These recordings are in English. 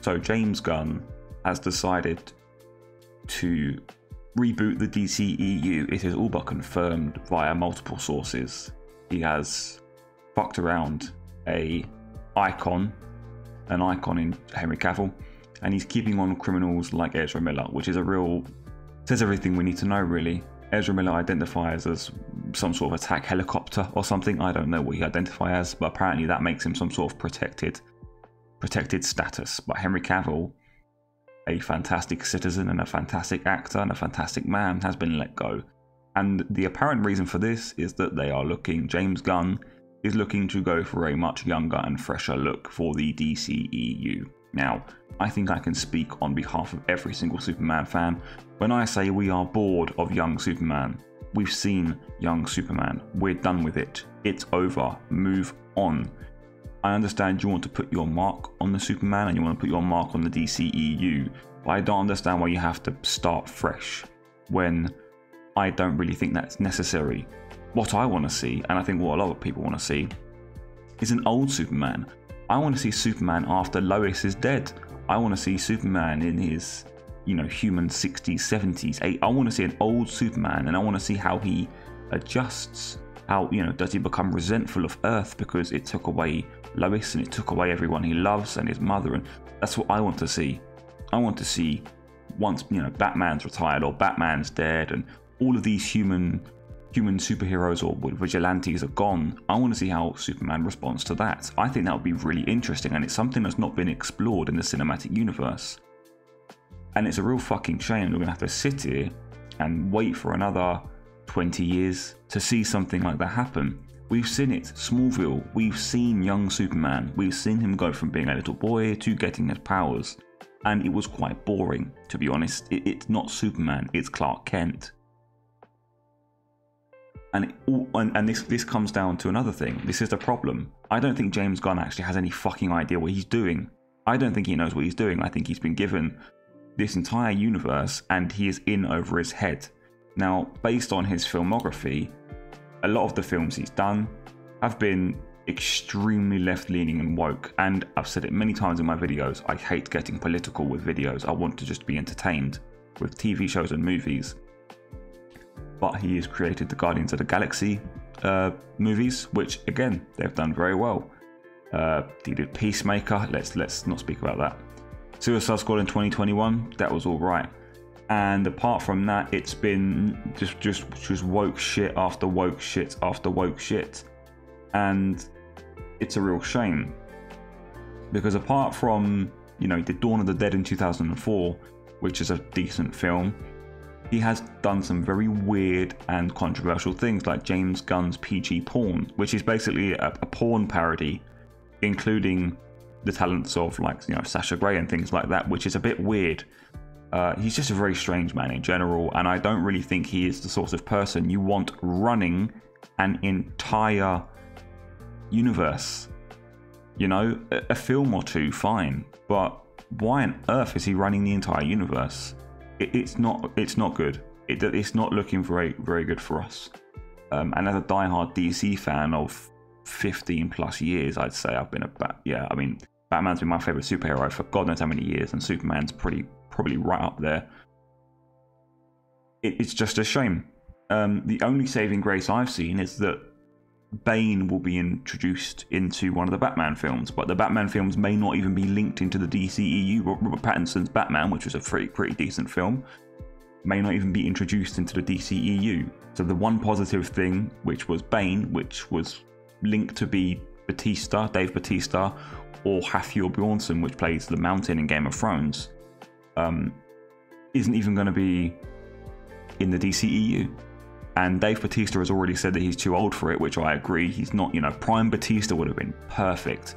So James Gunn has decided to reboot the DCEU. It is all but confirmed via multiple sources. He has fucked around a icon, an icon in Henry Cavill, and he's keeping on criminals like Ezra Miller, which is a real says everything we need to know really. Ezra Miller identifies as some sort of attack helicopter or something. I don't know what he identifies as, but apparently that makes him some sort of protected protected status. But Henry Cavill, a fantastic citizen and a fantastic actor and a fantastic man, has been let go. And the apparent reason for this is that they are looking, James Gunn is looking to go for a much younger and fresher look for the DCEU. Now, I think I can speak on behalf of every single Superman fan when I say we are bored of young Superman. We've seen young Superman. We're done with it. It's over. Move on. I understand you want to put your mark on the Superman and you want to put your mark on the DCEU, but I don't understand why you have to start fresh when I don't really think that's necessary. What I want to see, and I think what a lot of people want to see, is an old Superman. I want to see Superman after Lois is dead. I want to see Superman in his, you know, human 60s, 70s. I want to see an old Superman and I want to see how he adjusts. How, you know, does he become resentful of Earth because it took away Lois and it took away everyone he loves and his mother? And that's what I want to see. I want to see once, you know, Batman's retired or Batman's dead and all of these human human superheroes or vigilantes are gone, I want to see how Superman responds to that. I think that would be really interesting, and it's something that's not been explored in the cinematic universe. And it's a real fucking shame we're going to have to sit here and wait for another 20 years to see something like that happen. We've seen it, Smallville, we've seen young Superman, we've seen him go from being a little boy to getting his powers. And it was quite boring, to be honest. It, it's not Superman, it's Clark Kent and, all, and, and this this comes down to another thing. This is the problem. I don't think James Gunn actually has any fucking idea what he's doing. I don't think he knows what he's doing. I think he's been given this entire universe and he is in over his head. Now, based on his filmography, a lot of the films he's done have been extremely left leaning and woke. And I've said it many times in my videos I hate getting political with videos. I want to just be entertained with TV shows and movies but he has created the Guardians of the Galaxy uh, movies, which again they've done very well. Uh, he did Peacemaker. Let's let's not speak about that. Suicide Squad in 2021, that was all right. And apart from that, it's been just just just woke shit after woke shit after woke shit, and it's a real shame because apart from you know the Dawn of the Dead in 2004, which is a decent film, he has done some very weird and controversial things like James Gunn's PG Porn, which is basically a, a porn parody, including the talents of like you know Sasha Grey and things like that, which is a bit weird. Uh, he's just a very strange man in general, and I don't really think he is the sort of person you want running an entire universe. You know, a, a film or two, fine, but why on earth is he running the entire universe? it, it's not it's not good. It, it's not looking very very good for us. Um, and as a diehard DC fan of 15 plus years, I'd say I've been a bat. Yeah, I mean, Batman's been my favorite superhero for God knows how many years, and Superman's pretty probably right up there. It, it's just a shame. Um, the only saving grace I've seen is that Bane will be introduced into one of the Batman films, but the Batman films may not even be linked into the DCEU. Robert Pattinson's Batman, which was a pretty, pretty decent film, may not even be introduced into the DCEU. So the one positive thing, which was Bane, which was linked to be Batista, Dave Batista, or Halfdan Bjornsson, which plays the Mountain in Game of Thrones, um, isn't even going to be in the DCEU. And Dave Batista has already said that he's too old for it, which I agree. He's not, you know, Prime Batista would have been perfect.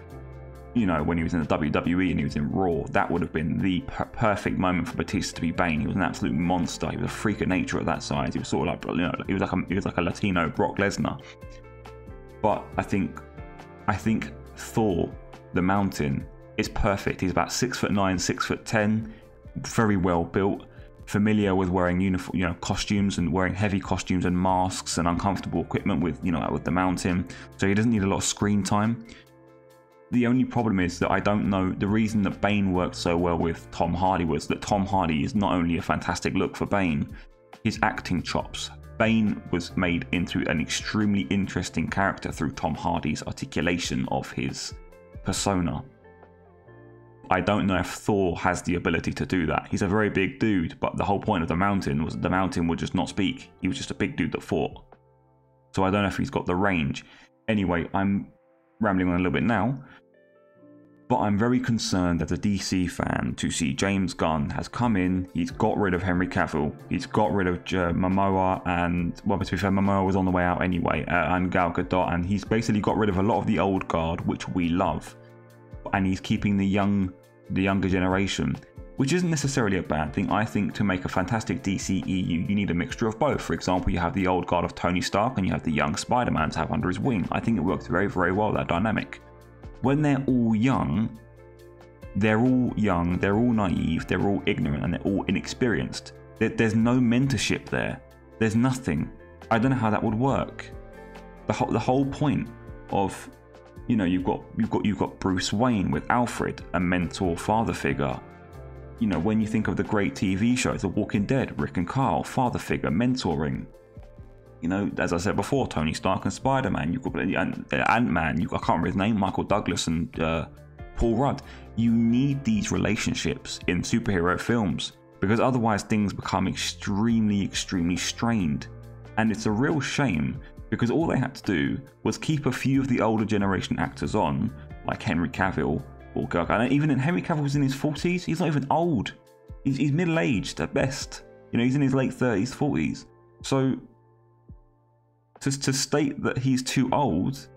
You know, when he was in the WWE and he was in Raw, that would have been the per- perfect moment for Batista to be Bane. He was an absolute monster. He was a freak of nature at that size. He was sort of like, you know, he was like a, he was like a Latino Brock Lesnar. But I think, I think Thor, the Mountain, is perfect. He's about six foot nine, six foot ten, very well built familiar with wearing uniform, you know, costumes and wearing heavy costumes and masks and uncomfortable equipment with, you know, with the mountain. So he doesn't need a lot of screen time. the only problem is that I don't know the reason that Bane worked so well with Tom Hardy was that Tom Hardy is not only a fantastic look for Bane, his acting chops. Bane was made into an extremely interesting character through Tom Hardy's articulation of his persona. I don't know if Thor has the ability to do that. He's a very big dude, but the whole point of the mountain was the mountain would just not speak. He was just a big dude that fought. So I don't know if he's got the range. Anyway, I'm rambling on a little bit now. But I'm very concerned as a DC fan to see James Gunn has come in, he's got rid of Henry Cavill, he's got rid of uh, Momoa, and, well, to be fair, Momoa was on the way out anyway, uh, and Gal Gadot, and he's basically got rid of a lot of the old guard, which we love. And he's keeping the young, the younger generation, which isn't necessarily a bad thing. I think to make a fantastic DCEU, you need a mixture of both. For example, you have the old guard of Tony Stark and you have the young Spider Man to have under his wing. I think it works very, very well, that dynamic when they're all young, they're all young, they're all naive, they're all ignorant, and they're all inexperienced. There's no mentorship there. There's nothing. I don't know how that would work. The whole, the whole point of, you know, you've got you've got you've got Bruce Wayne with Alfred, a mentor father figure. You know, when you think of the great TV shows, The Walking Dead, Rick and Carl, father figure, mentoring. You know, as I said before, Tony Stark and Spider Man. You've got Ant Man. I can't remember his name. Michael Douglas and uh, Paul Rudd. You need these relationships in superhero films because otherwise things become extremely, extremely strained. And it's a real shame because all they had to do was keep a few of the older generation actors on, like Henry Cavill or Gal And even Henry Cavill was in his 40s. He's not even old. He's, he's middle aged at best. You know, he's in his late 30s, 40s. So to, to state that he's too old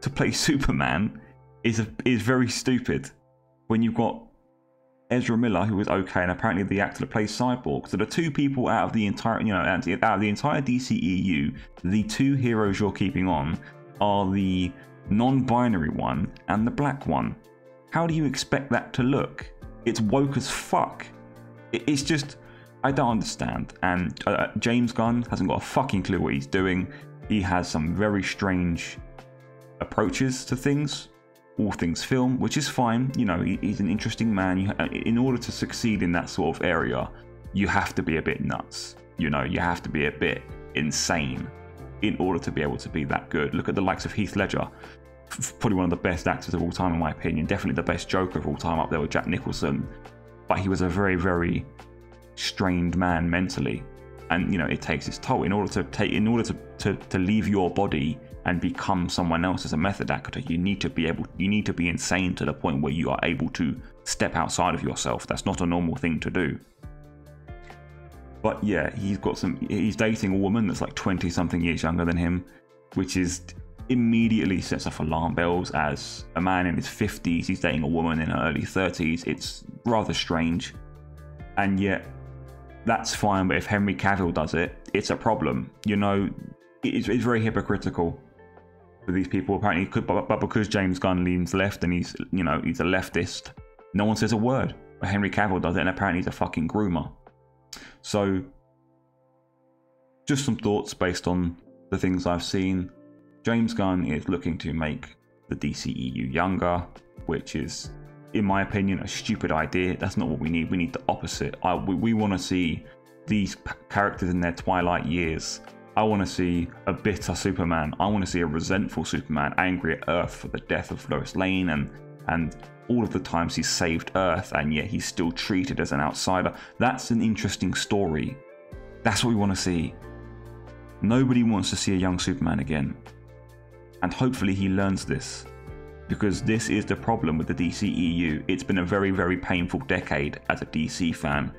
to play Superman is a, is very stupid. When you've got Ezra Miller, who was okay, and apparently the actor that plays Cyborg. So the two people out of the entire, you know, out of the entire DCEU, the two heroes you're keeping on are the non-binary one and the black one. How do you expect that to look? It's woke as fuck. It's just I don't understand. And uh, uh, James Gunn hasn't got a fucking clue what he's doing. He has some very strange approaches to things, all things film, which is fine. You know, he's an interesting man. Uh, in order to succeed in that sort of area, you have to be a bit nuts. You know, you have to be a bit insane in order to be able to be that good. Look at the likes of Heath Ledger, probably one of the best actors of all time, in my opinion. Definitely the best Joker of all time, up there with Jack Nicholson. But he was a very, very strained man mentally and you know it takes its toll in order to take in order to, to, to leave your body and become someone else as a method actor you need to be able you need to be insane to the point where you are able to step outside of yourself that's not a normal thing to do but yeah he's got some he's dating a woman that's like 20 something years younger than him which is immediately sets off alarm bells as a man in his 50s he's dating a woman in her early 30s it's rather strange and yet that's fine. But if Henry Cavill does it, it's a problem. You know, it's, it's very hypocritical for these people. Apparently, could, but, but because James Gunn leans left and he's you know he's a leftist, no one says a word. But Henry Cavill does it, and apparently he's a fucking groomer. So, just some thoughts based on the things I've seen. James Gunn is looking to make the DCEU younger, which is in my opinion, a stupid idea. That's not what we need. We need the opposite. I, we, we want to see these p- characters in their twilight years. I want to see a bitter Superman. I want to see a resentful Superman, angry at Earth for the death of Lois Lane and and all of the times he's saved Earth, and yet he's still treated as an outsider. That's an interesting story. That's what we want to see. Nobody wants to see a young Superman again. And hopefully he learns this because this is the problem with the DCEU. It's been a very, very painful decade as a DC fan,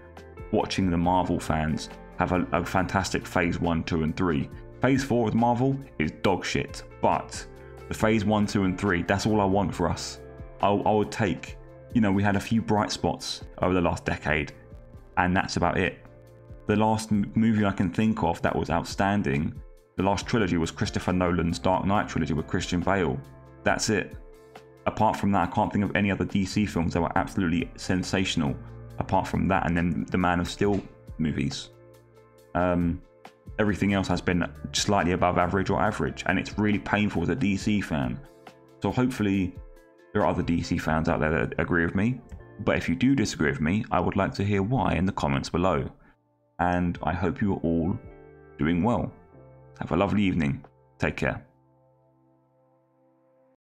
watching the Marvel fans have a, a fantastic phase 1, 2, and 3. Phase 4 with Marvel is dog shit, but the phase 1, 2, and 3, that's all I want for us. I, I would take, you know, we had a few bright spots over the last decade, and that's about it. The last movie I can think of that was outstanding, the last trilogy was Christopher Nolan's Dark Knight trilogy with Christian Bale. That's it apart from that, I can't think of any other DC films that were absolutely sensational. Apart from that, and then the Man of Steel movies. Um, everything else has been slightly above average or average, and it's really painful as a DC fan. So hopefully, There are other DC fans out there that agree with me, but if you do disagree with me, I would like to hear why in the comments below. And I hope you are all doing well. Have a lovely evening. Take care.